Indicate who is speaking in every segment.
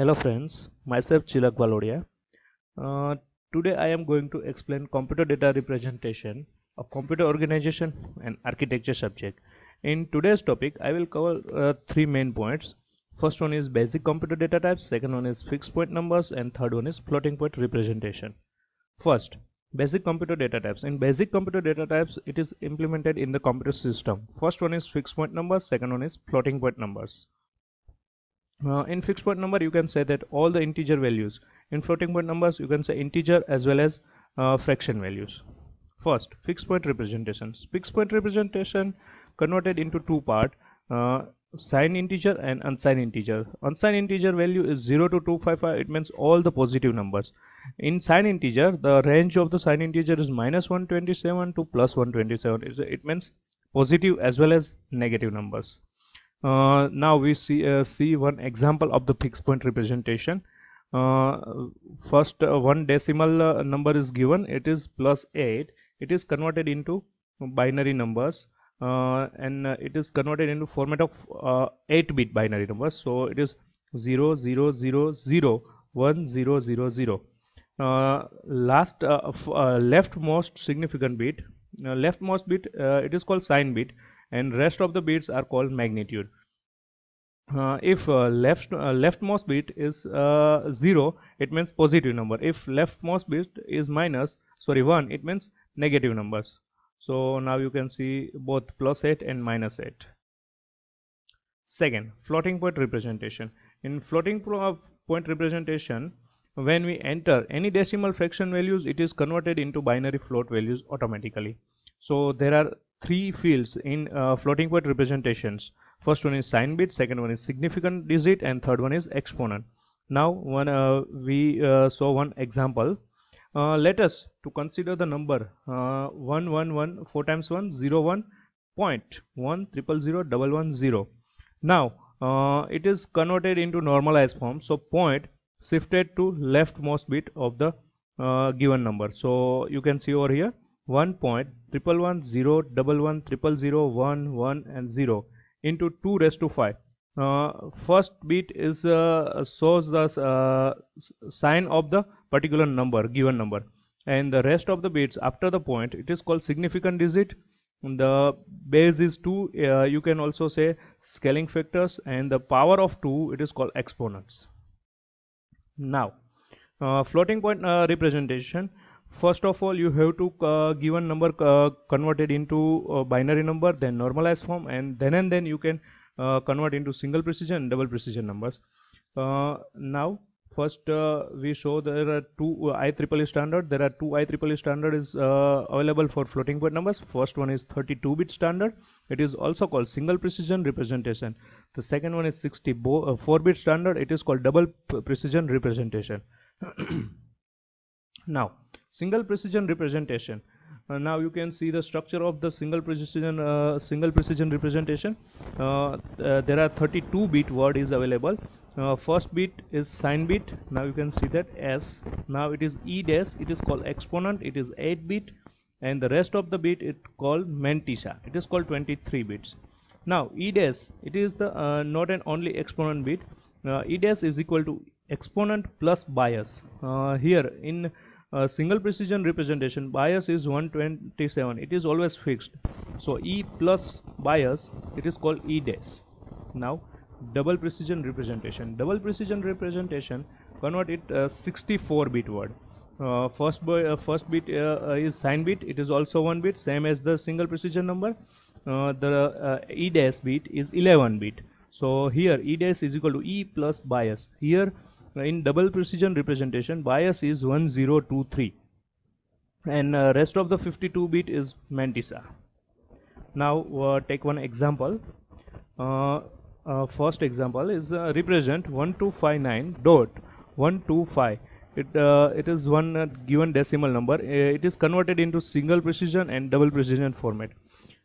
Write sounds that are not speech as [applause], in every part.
Speaker 1: Hello friends, myself Chirag Bhalodia. Uh, today I am going to explain computer data representation of computer organization and architecture subject. In today's topic I will cover uh, three main points. First one is basic computer data types, second one is fixed point numbers and third one is floating point representation. First, basic computer data types. In basic computer data types it is implemented in the computer system. First one is fixed point numbers, second one is floating point numbers uh, in fixed point number you can say that all the integer values. In floating point numbers you can say integer as well as uh, fraction values. First fixed point representations. Fixed point representation converted into two part uh, signed integer and unsigned integer. Unsigned integer value is 0 to 255 it means all the positive numbers. In signed integer the range of the signed integer is minus 127 to plus 127 it means positive as well as negative numbers uh, now we see uh, see one example of the fixed point representation. Uh, first uh, one decimal uh, number is given. It is plus 8 it is converted into binary numbers. Uh, and it is converted into format of 8 bit binary numbers. So it is 0 0 0 0 1 0 0 0 last leftmost significant bit. Leftmost bit it is called sign bit and rest of the bits are called magnitude. Uh, if uh, left uh, leftmost bit is uh, 0 it means positive number. If leftmost bit is minus sorry 1 it means negative numbers. So now you can see both plus 8 and minus 8 second floating point representation. In floating uh, point representation when we enter any decimal fraction values it is converted into binary float values automatically. So there are three fields in uh, floating point representations. First one is sign bit second one is significant digit and third one is exponent. Now when uh, we uh, saw one example. Uh, let us to consider the number uh, 1 1 1 4 times 1 0 1 point 1 triple 0 double 1 0 now uh, it is converted into normalized form so point shifted to leftmost bit of the given number. So you can see over here 1 point triple one zero double one triple zero one one and zero into 2 raised to 5 uh, first bit is uh, shows the uh, sign of the particular number given number. And the rest of the bits after the point it is called significant digit. The base is 2 uh, you can also say scaling factors. And the power of 2 it is called exponents. Now uh, floating point uh, representation first of all you have to uh, given number uh, converted into uh, binary number then normalized form and then and then you can uh, convert into single precision double precision numbers. Uh, now first uh, we show there are two IEEE standard. There are two IEEE standard is available for floating point numbers. First one is 32 bit standard. It is also called single precision representation. The second one is 64 bit standard. It is called double precision representation. [clears throat] Now single precision representation. Uh, now you can see the structure of the single precision uh, single precision representation. Uh, uh there are 32 bit word is available. Uh, first bit is sign bit. Now you can see that s. Now it is e dash. It is called exponent. It is 8 bit. And the rest of the bit it called mantissa it is called 23 bits. Now e dash it is the uh, not an only exponent bit. E dash is equal to exponent plus bias. Here in uh, single precision representation bias is 127 it is always fixed. So e plus bias it is called e dash. Now double precision representation. Double precision representation convert it uh, 64 bit word. Uh, first uh, first bit uh, is sign bit. It is also one bit same as the single precision number. Uh, the e dash bit is 11 bit. So here e dash is equal to e plus bias. Here in double precision representation bias is 1023 and uh, rest of the 52 bit is mantissa. Now uh, take one example. Uh, uh first example is uh, represent 1259 dot 125 it uh, it is one given decimal number. It is converted into single precision and double precision format.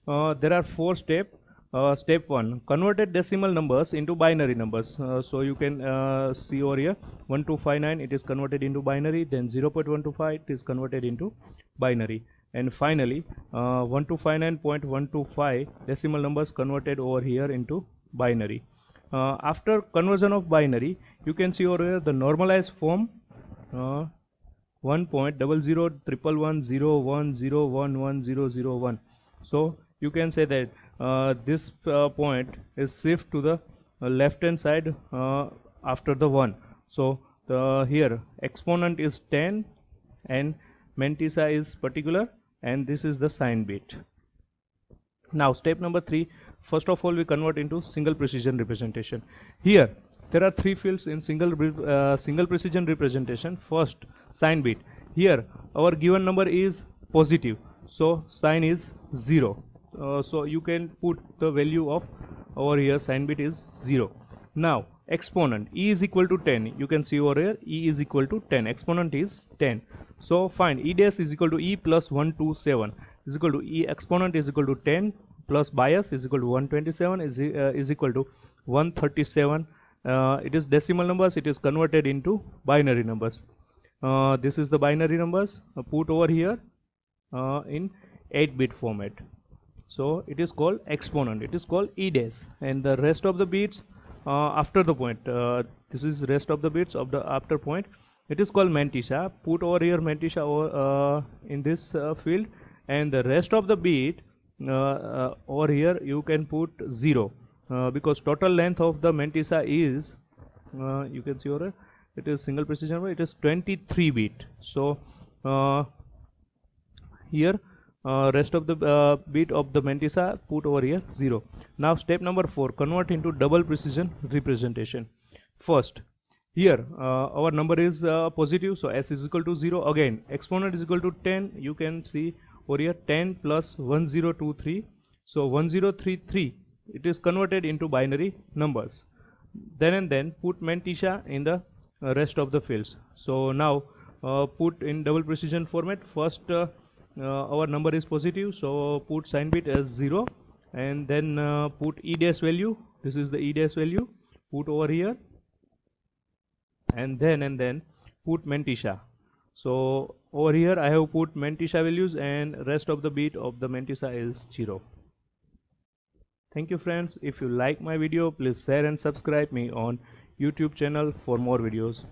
Speaker 1: There are four steps uh, step 1 converted decimal numbers into binary numbers. Uh, so you can uh, see over here 1259 it is converted into binary then 0.125 it is converted into binary. And finally uh, 1259.125 decimal numbers converted over here into binary. Uh, after conversion of binary you can see over here the normalized form uh, 1 point double zero triple one zero one zero one one zero zero one. So you can say that this uh, point is shift to the uh, left hand side uh, after the 1 so the here exponent is 10 and mantissa is particular and this is the sign bit. Now step number three. First of all we convert into single precision representation. Here there are three fields in single uh, single precision representation. First sign bit. Here our given number is positive. So sign is 0 uh, so you can put the value of over here sign bit is 0 now exponent e is equal to 10 you can see over here e is equal to 10 exponent is 10 so find e dash is equal to e plus 127 is equal to e exponent is equal to 10 plus bias is equal to 127 is, uh, is equal to 137 uh, it is decimal numbers. It is converted into binary numbers. Uh, this is the binary numbers. Uh, put over here uh, in 8 bit format so it is called exponent. It is called e dash. And the rest of the bits uh, after the point this is rest of the bits of the after point. It is called mantissa put over here mantissa over, in this field. And the rest of the bit uh, uh, over here you can put 0 uh, because total length of the mantissa is you can see over it is single precision it is 23 bit. So here uh, rest of the uh, bit of the mantissa put over here 0 now step number 4 convert into double precision representation. First here uh, our number is positive so s is equal to 0 again exponent is equal to 10 you can see over here 10 plus 1023 so 1033 it is converted into binary numbers. Then and then put mantissa in the uh, rest of the fields. So now uh, put in double precision format. First uh, uh our number is positive so put sign bit as 0 and then uh, put e dash value. This is the e dash value. Put over here. And then and then put mantissa so over here I have put mantissa values and rest of the bit of the mantissa is 0 thank you friends. If you like my video please share and subscribe me on youtube channel for more videos